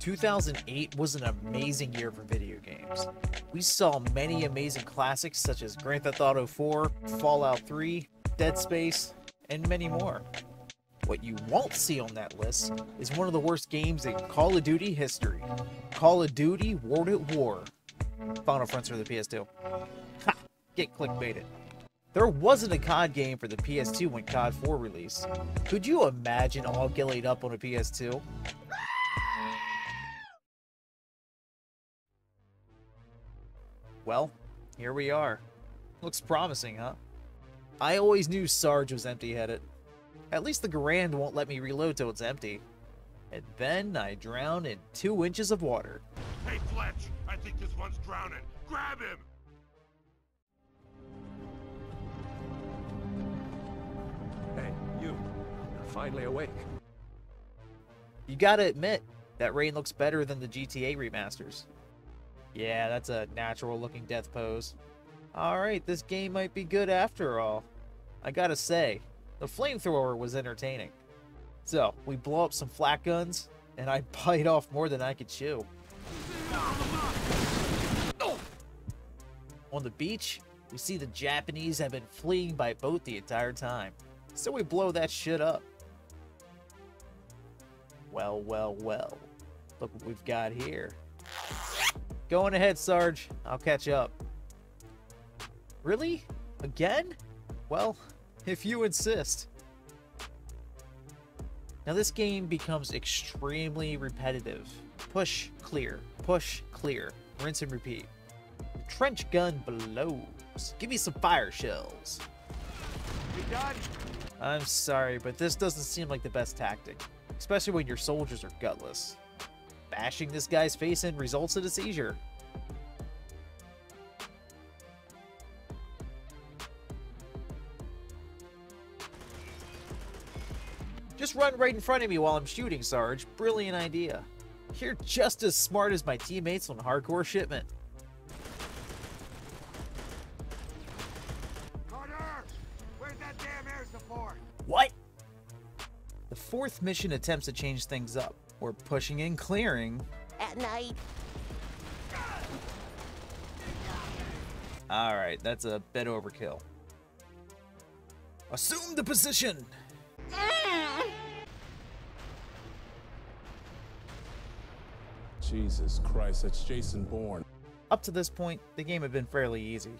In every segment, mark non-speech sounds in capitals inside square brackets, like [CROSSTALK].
2008 was an amazing year for video games. We saw many amazing classics such as Grand Theft Auto 4, Fallout 3, Dead Space, and many more. What you won't see on that list is one of the worst games in Call of Duty history Call of Duty World at War. Final Fronts for the PS2. Ha! Get clickbaited. There wasn't a COD game for the PS2 when COD 4 released. Could you imagine all ghillied up on a PS2? Well, here we are. Looks promising, huh? I always knew Sarge was empty-headed. At least the Garand won't let me reload till it's empty. And then I drown in two inches of water. Hey, Fletch, I think this one's drowning. Grab him! Hey, you. You're finally awake. You gotta admit, that rain looks better than the GTA remasters. Yeah, that's a natural looking death pose. Alright, this game might be good after all. I gotta say, the flamethrower was entertaining. So, we blow up some flak guns, and I [LAUGHS] bite off more than I could chew. On the beach, we see the Japanese have been fleeing by boat the entire time. So we blow that shit up. Well, well, well. Look what we've got here. Going ahead, Sarge. I'll catch up. Really? Again? Well, if you insist. Now this game becomes extremely repetitive. Push, clear, push, clear, rinse and repeat. The trench gun blows. Give me some fire shells. You done? I'm sorry, but this doesn't seem like the best tactic, especially when your soldiers are gutless. Bashing this guy's face in results in a seizure. Just run right in front of me while I'm shooting, Sarge. Brilliant idea. You're just as smart as my teammates on Hardcore Shipment. Carter! Where's that damn air support? What? The fourth mission attempts to change things up. We're pushing and clearing. At night, Alright, that's a bit overkill. Assume the position! Jesus Christ, that's Jason Bourne. Up to this point, the game had been fairly easy.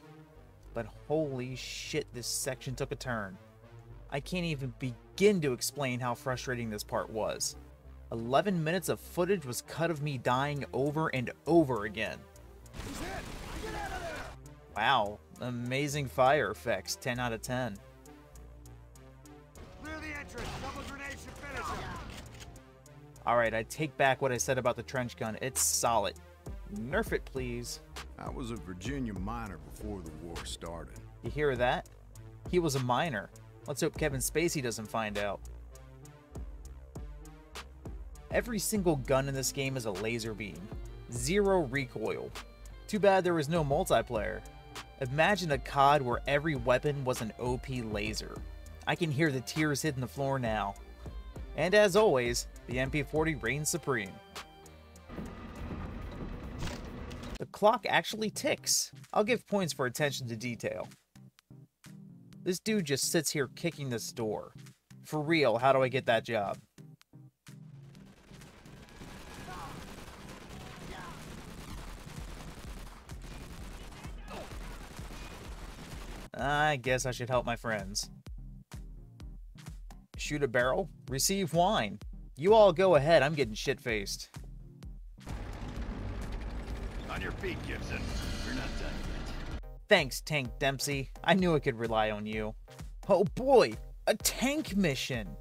But holy shit, this section took a turn. I can't even begin to explain how frustrating this part was. 11 minutes of footage was cut of me dying over and over again. Wow, amazing fire effects, 10 out of 10. Clear the entrance. Double grenade should finish him. Alright, I take back what I said about the trench gun. It's solid. Nerf it, please. I was a Virginia miner before the war started. You hear that? He was a miner. Let's hope Kevin Spacey doesn't find out. Every single gun in this game is a laser beam. Zero recoil. Too bad there was no multiplayer. Imagine a COD where every weapon was an OP laser. I can hear the tears hitting the floor now. And as always, the MP40 reigns supreme. The clock actually ticks. I'll give points for attention to detail. This dude just sits here kicking this door. For real, how do I get that job? I guess I should help my friends. Shoot a barrel, receive wine. You all go ahead, I'm getting shit-faced. On your feet, Gibson. You're not done yet. Thanks, Tank Dempsey. I knew I could rely on you. Oh boy, a tank mission!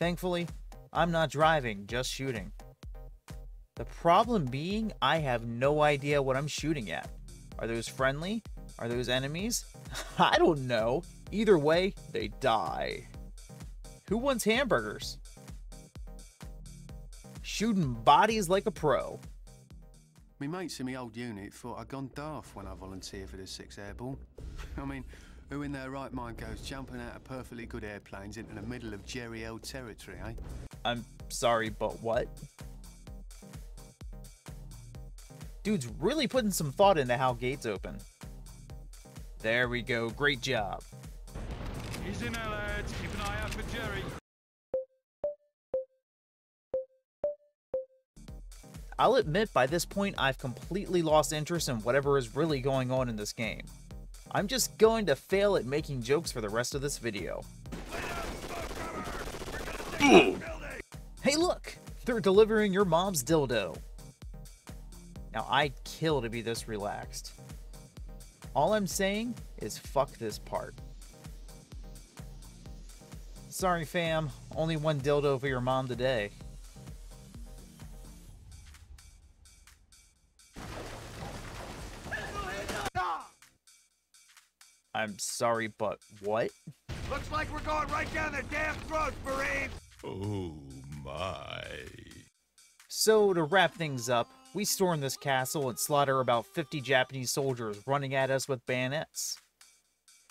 Thankfully, I'm not driving, just shooting. The problem being, I have no idea what I'm shooting at. Are those friendly? Are those enemies? [LAUGHS] I don't know. Either way, they die. Who wants hamburgers? Shooting bodies like a pro. Me mates in my old unit thought I'd gone daft when I volunteered for the 6th Airborne. [LAUGHS] I mean, who in their right mind goes jumping out of perfectly good airplanes into the middle of Jerry L territory, eh? I'm sorry, but what? Dude's really putting some thought into how gates open. There we go, great job. He's in there, lads. Keep an eye out for Jerry. I'll admit by this point I've completely lost interest in whatever is really going on in this game. I'm just going to fail at making jokes for the rest of this video. hey look! They're delivering your mom's dildo. Now I'd kill to be this relaxed. All I'm saying is fuck this part. Sorry fam, only one dildo for your mom today. I'm sorry, but what? Looks like we're going right down their damn throats, Marine. Oh my. So, to wrap things up, we storm this castle and slaughter about 50 Japanese soldiers running at us with bayonets.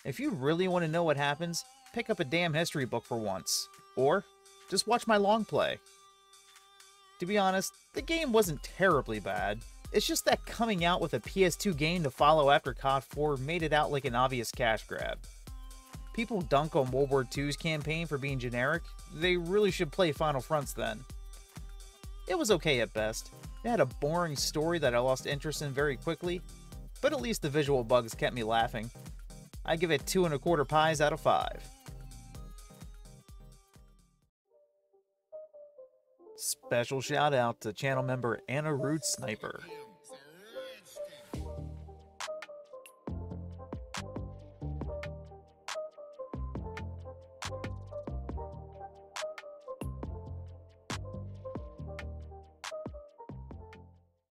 If you really want to know what happens, pick up a damn history book for once. Or, just watch my long play. To be honest, the game wasn't terribly bad. It's just that coming out with a PS2 game to follow after COD 4 made it out like an obvious cash grab. People dunk on World War II's campaign for being generic, they really should play Final Fronts then. It was okay at best. It had a boring story that I lost interest in very quickly, but at least the visual bugs kept me laughing. I give it two and a quarter pies out of five. Special shout out to channel member Anna Root Sniper.